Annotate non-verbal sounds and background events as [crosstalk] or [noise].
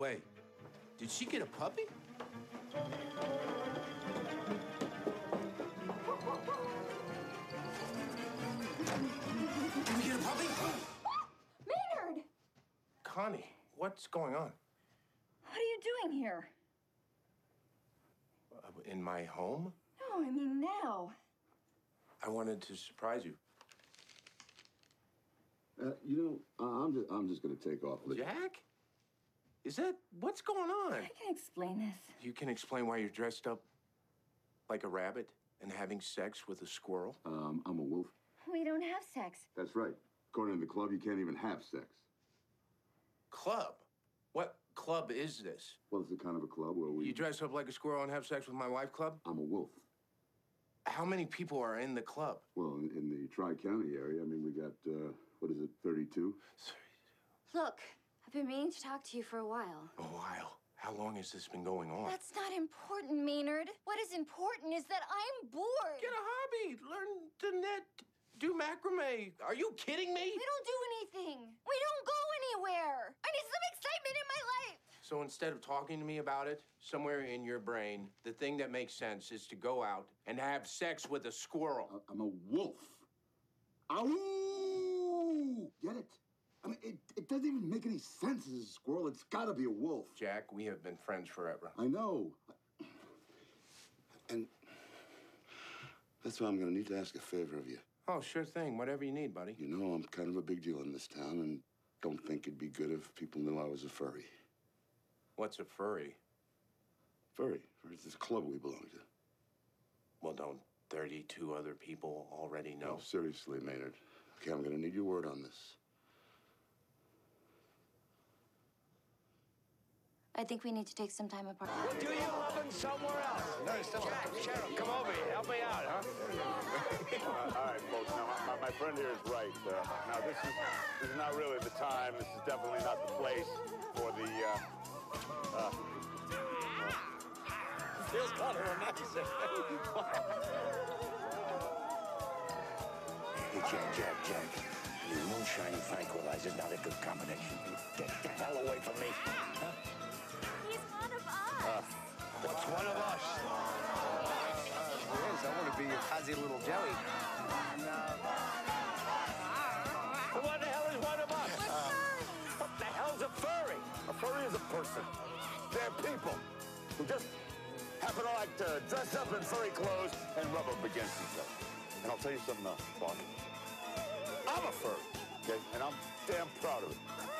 Wait, did she get a puppy? Did we get a puppy? [gasps] Maynard! Connie, what's going on? What are you doing here? Uh, in my home? No, I mean now. I wanted to surprise you. Uh, you know, I- I'm just, I'm just going to take off. Jack? Is that what's going on? I can explain this. You can explain why you're dressed up like a rabbit and having sex with a squirrel? Um, I'm a wolf. We don't have sex. That's right. According to the club, you can't even have sex. Club? What club is this? Well, it's a kind of a club where we. You dress up like a squirrel and have sex with my wife club? I'm a wolf. How many people are in the club? Well, in, in the Tri County area, I mean, we got, uh, what is it, 32? 32. Look, I've been meaning to talk to you for a while. A while. How long has this been going on? That's not important, Maynard. What is important is that I'm bored. Get a hobby. Learn to knit. Do macrame. Are you kidding me? We don't do anything. We don't go anywhere. I need some excitement in my life. So instead of talking to me about it, somewhere in your brain, the thing that makes sense is to go out and have sex with a squirrel. I'm a wolf. Ow! Get it? I mean, it, it doesn't even make any sense as a squirrel. It's got to be a wolf. Jack, we have been friends forever. I know. And that's why I'm going to need to ask a favor of you. Oh, sure thing. Whatever you need, buddy. You know, I'm kind of a big deal in this town, and don't think it'd be good if people knew I was a furry. What's a furry? Furry. Furry's this club we belong to. Well, don't 32 other people already know? No, seriously, Maynard. Okay, I'm going to need your word on this. I think we need to take some time apart. Do you love him somewhere else? Jack, Sheriff, come over here. Help me out, huh? Uh, all right, folks. Now, my, my, my friend here is right. Uh, now, this is this is not really the time. This is definitely not the place for the. Uh, Feels kind of romantic. [laughs] Hey, Jack, Jack, Jack. The moonshine and tranquilizer's not a good combination. Get the hell away from me. He's one of uh, us. What's one of us? Yes, I want to be your fuzzy little Joey. What the hell is one of us? what the hell's a furry? a furry is a person. They're people who just happen to like to dress up in furry clothes and rub up against each other. And I'll tell you something else, boss. I'm a furry, okay? And I'm damn proud of it.